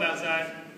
cold outside.